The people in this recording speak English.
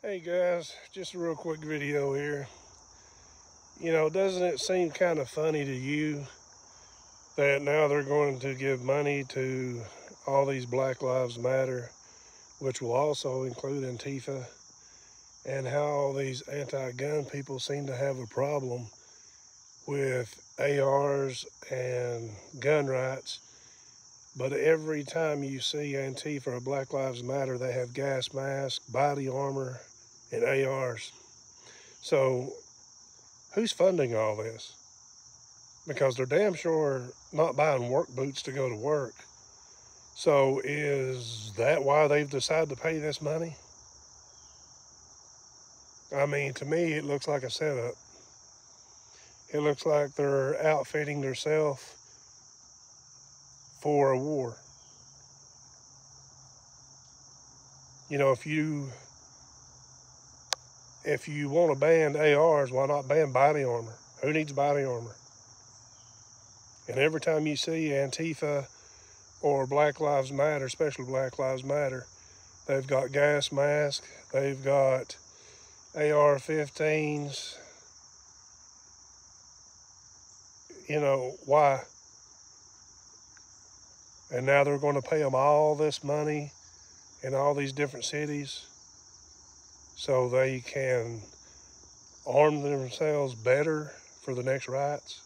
Hey guys, just a real quick video here. You know, doesn't it seem kind of funny to you that now they're going to give money to all these Black Lives Matter, which will also include Antifa, and how all these anti-gun people seem to have a problem with ARs and gun rights. But every time you see Antifa or Black Lives Matter, they have gas masks, body armor, and ARs. So who's funding all this? Because they're damn sure not buying work boots to go to work. So is that why they've decided to pay this money? I mean, to me, it looks like a setup. It looks like they're outfitting themselves for a war. You know, if you if you want to ban ARs, why not ban body armor? Who needs body armor? And every time you see Antifa or Black Lives Matter, especially Black Lives Matter, they've got gas masks, they've got AR-15s. You know, why? And now they're going to pay them all this money in all these different cities so they can arm themselves better for the next rights.